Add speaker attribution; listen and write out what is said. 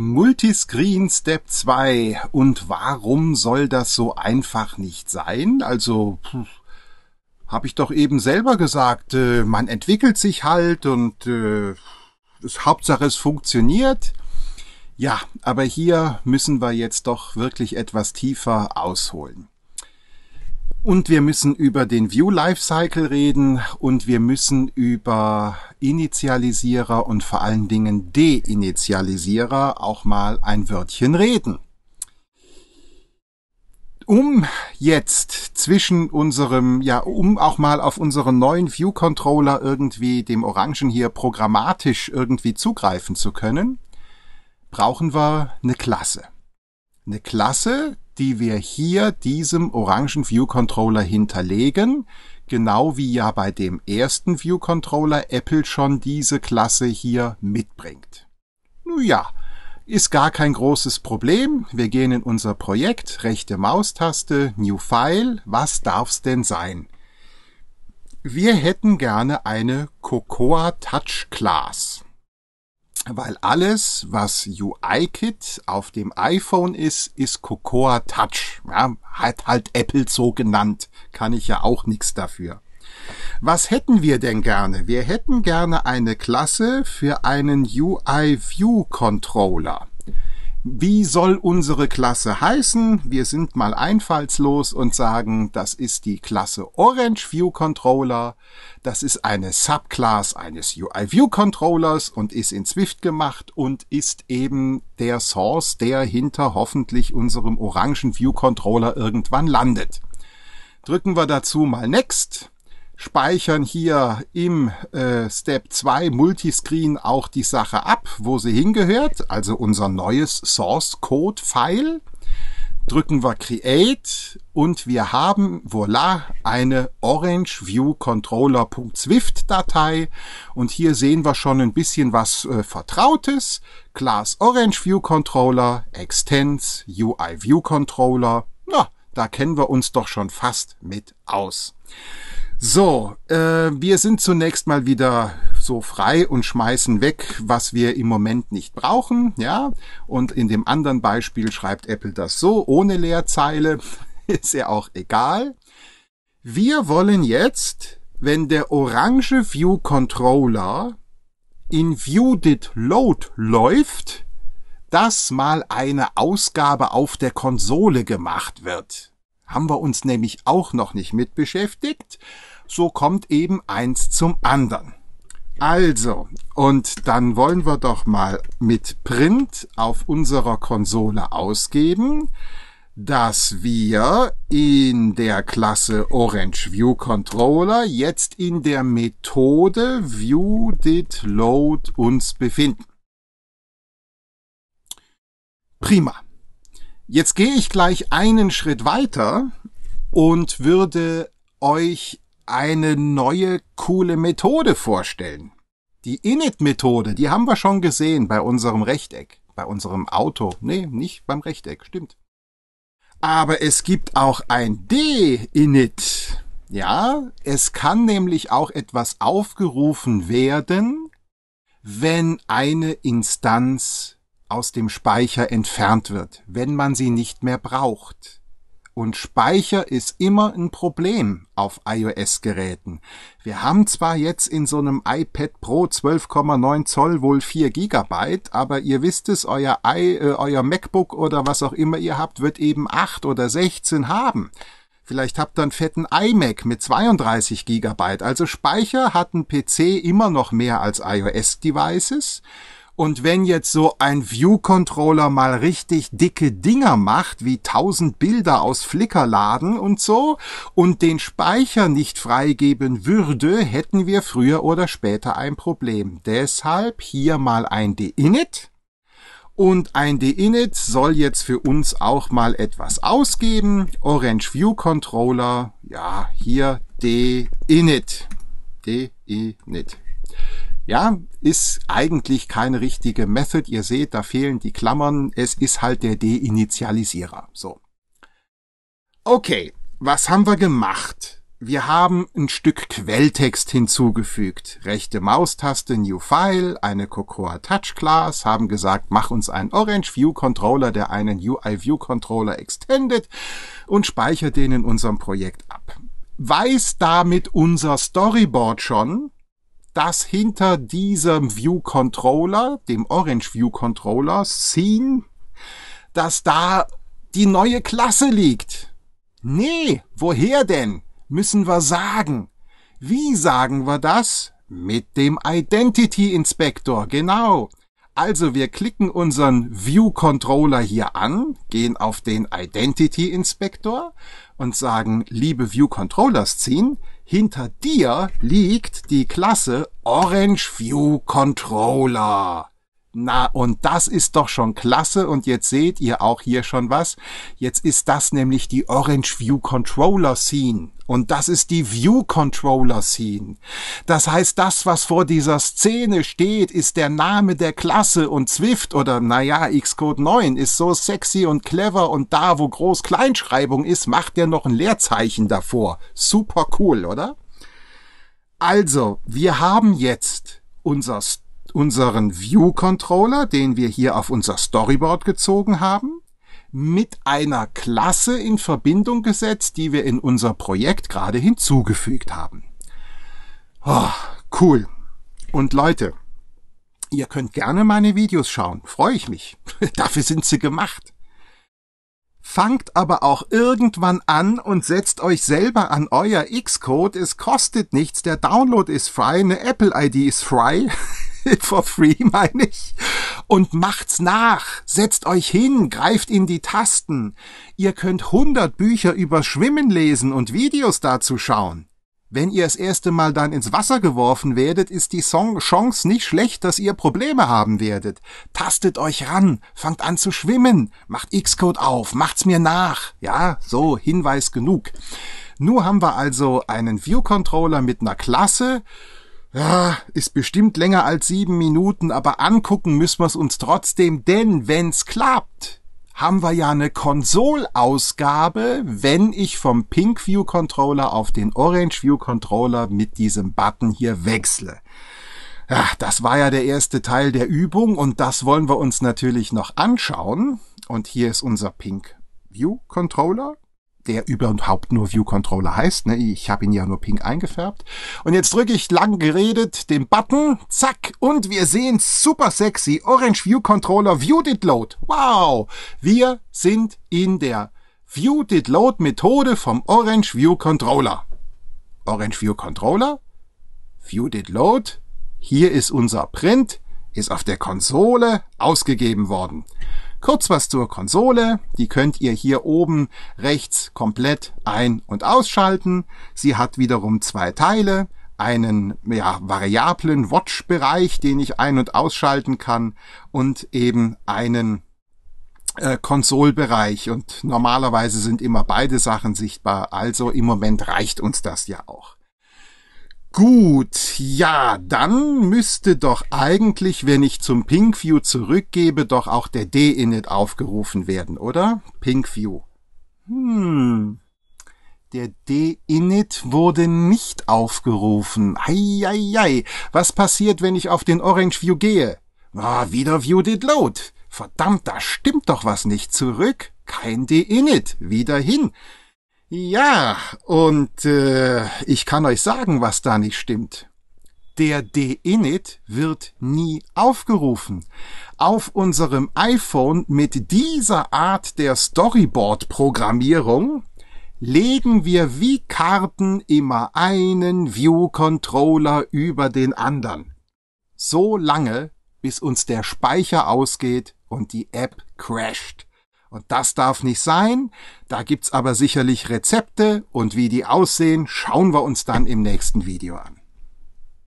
Speaker 1: Multiscreen Step 2. Und warum soll das so einfach nicht sein? Also, habe ich doch eben selber gesagt, äh, man entwickelt sich halt und äh, das Hauptsache es funktioniert. Ja, aber hier müssen wir jetzt doch wirklich etwas tiefer ausholen. Und wir müssen über den View Lifecycle reden und wir müssen über Initialisierer und vor allen Dingen Deinitialisierer auch mal ein Wörtchen reden. Um jetzt zwischen unserem, ja, um auch mal auf unseren neuen View Controller irgendwie dem Orangen hier programmatisch irgendwie zugreifen zu können, brauchen wir eine Klasse. Eine Klasse, die wir hier diesem orangen View Controller hinterlegen, genau wie ja bei dem ersten View Controller Apple schon diese Klasse hier mitbringt. Nun ja, ist gar kein großes Problem. Wir gehen in unser Projekt, rechte Maustaste, New File, was darf's denn sein? Wir hätten gerne eine Cocoa Touch Class weil alles, was UIKit auf dem iPhone ist, ist Cocoa Touch. Ja, hat halt Apple so genannt. Kann ich ja auch nichts dafür. Was hätten wir denn gerne? Wir hätten gerne eine Klasse für einen UI View Controller. Wie soll unsere Klasse heißen? Wir sind mal einfallslos und sagen, das ist die Klasse Orange View Controller. Das ist eine Subclass eines UI View Controllers und ist in Swift gemacht und ist eben der Source, der hinter hoffentlich unserem orangen View Controller irgendwann landet. Drücken wir dazu mal Next speichern hier im äh, Step 2 Multiscreen auch die Sache ab, wo sie hingehört, also unser neues Source Code File. Drücken wir Create und wir haben, voila, eine Orange View Controller.swift Datei und hier sehen wir schon ein bisschen was äh, Vertrautes. Class Orange View Controller, Extends, UI View Controller. Na, da kennen wir uns doch schon fast mit aus. So, äh, wir sind zunächst mal wieder so frei und schmeißen weg, was wir im Moment nicht brauchen, ja. Und in dem anderen Beispiel schreibt Apple das so, ohne Leerzeile, ist ja auch egal. Wir wollen jetzt, wenn der orange View Controller in ViewDid Load läuft, dass mal eine Ausgabe auf der Konsole gemacht wird. Haben wir uns nämlich auch noch nicht mit beschäftigt so kommt eben eins zum anderen. Also, und dann wollen wir doch mal mit Print auf unserer Konsole ausgeben, dass wir in der Klasse Orange View Controller jetzt in der Methode ViewDidLoad uns befinden. Prima. Jetzt gehe ich gleich einen Schritt weiter und würde euch eine neue coole Methode vorstellen. Die Init-Methode, die haben wir schon gesehen bei unserem Rechteck, bei unserem Auto. Nee, nicht beim Rechteck, stimmt. Aber es gibt auch ein D-Init. Ja, es kann nämlich auch etwas aufgerufen werden, wenn eine Instanz aus dem Speicher entfernt wird, wenn man sie nicht mehr braucht. Und Speicher ist immer ein Problem auf iOS-Geräten. Wir haben zwar jetzt in so einem iPad Pro 12,9 Zoll wohl 4 Gigabyte, aber ihr wisst es, euer, I, äh, euer MacBook oder was auch immer ihr habt, wird eben 8 oder 16 haben. Vielleicht habt ihr einen fetten iMac mit 32 Gigabyte. Also Speicher hat ein PC immer noch mehr als iOS-Devices. Und wenn jetzt so ein View-Controller mal richtig dicke Dinger macht, wie tausend Bilder aus Flickr laden und so, und den Speicher nicht freigeben würde, hätten wir früher oder später ein Problem. Deshalb hier mal ein deinit. Und ein deinit soll jetzt für uns auch mal etwas ausgeben. Orange View Controller, ja, hier deinit. Deinit. Ja, ist eigentlich keine richtige Method. Ihr seht, da fehlen die Klammern. Es ist halt der Deinitialisierer. So. Okay, was haben wir gemacht? wir haben ein Stück Quelltext hinzugefügt. Rechte Maustaste New File, eine Cocoa Touch Class, haben gesagt, mach uns einen Orange View Controller, der einen UI View Controller extendet und speichert den in unserem Projekt ab. Weiß damit unser Storyboard schon, dass hinter diesem View Controller, dem Orange View Controller, Scene, dass da die neue Klasse liegt. Nee, woher denn? müssen wir sagen. Wie sagen wir das? Mit dem Identity Inspector, genau. Also wir klicken unseren View Controller hier an, gehen auf den Identity Inspector und sagen, liebe View Controllers ziehen, hinter dir liegt die Klasse Orange View Controller. Na, und das ist doch schon klasse. Und jetzt seht ihr auch hier schon was. Jetzt ist das nämlich die Orange View Controller Scene. Und das ist die View Controller Scene. Das heißt, das, was vor dieser Szene steht, ist der Name der Klasse und Zwift oder, naja, Xcode 9 ist so sexy und clever und da, wo Groß-Kleinschreibung ist, macht er noch ein Leerzeichen davor. Super cool, oder? Also, wir haben jetzt unser unseren View-Controller, den wir hier auf unser Storyboard gezogen haben, mit einer Klasse in Verbindung gesetzt, die wir in unser Projekt gerade hinzugefügt haben. Oh, cool. Und Leute, ihr könnt gerne meine Videos schauen, freue ich mich. Dafür sind sie gemacht. Fangt aber auch irgendwann an und setzt euch selber an euer Xcode. Es kostet nichts, der Download ist frei, eine Apple-ID ist frei. for free, meine ich. Und macht's nach. Setzt euch hin, greift in die Tasten. Ihr könnt hundert Bücher über Schwimmen lesen und Videos dazu schauen. Wenn ihr das erste Mal dann ins Wasser geworfen werdet, ist die Chance nicht schlecht, dass ihr Probleme haben werdet. Tastet euch ran, fangt an zu schwimmen, macht Xcode auf, macht's mir nach. Ja, so, Hinweis genug. Nur haben wir also einen View-Controller mit einer Klasse, ja, ist bestimmt länger als sieben Minuten, aber angucken müssen wir es uns trotzdem, denn wenn's klappt, haben wir ja eine Konsolausgabe, wenn ich vom Pink View Controller auf den Orange View Controller mit diesem Button hier wechsle. Ja, das war ja der erste Teil der Übung und das wollen wir uns natürlich noch anschauen. Und hier ist unser Pink View Controller der überhaupt nur View Controller heißt. Ne? Ich habe ihn ja nur pink eingefärbt. Und jetzt drücke ich lang geredet den Button, zack, und wir sehen super sexy Orange View Controller View Did Load. Wow! Wir sind in der View Did Load Methode vom Orange View Controller. Orange View Controller, View Did Load, hier ist unser Print, ist auf der Konsole ausgegeben worden. Kurz was zur Konsole. Die könnt ihr hier oben rechts komplett ein- und ausschalten. Sie hat wiederum zwei Teile. Einen ja, variablen Watch-Bereich, den ich ein- und ausschalten kann und eben einen äh, Konsolbereich und normalerweise sind immer beide Sachen sichtbar, also im Moment reicht uns das ja auch. Gut, ja, dann müsste doch eigentlich, wenn ich zum PinkView zurückgebe, doch auch der D-Init aufgerufen werden, oder? PinkView. Hm. Der D-Init wurde nicht aufgerufen. Eieiei. Was passiert, wenn ich auf den Orange View gehe? Ah, wieder View did load. Verdammt, da stimmt doch was nicht. Zurück. Kein D-Init. Wieder hin. Ja, und äh, ich kann euch sagen, was da nicht stimmt. Der D-Init wird nie aufgerufen. Auf unserem iPhone mit dieser Art der Storyboard-Programmierung legen wir wie Karten immer einen View-Controller über den anderen. So lange, bis uns der Speicher ausgeht und die App crasht. Und das darf nicht sein. Da gibt's aber sicherlich Rezepte und wie die aussehen, schauen wir uns dann im nächsten Video an.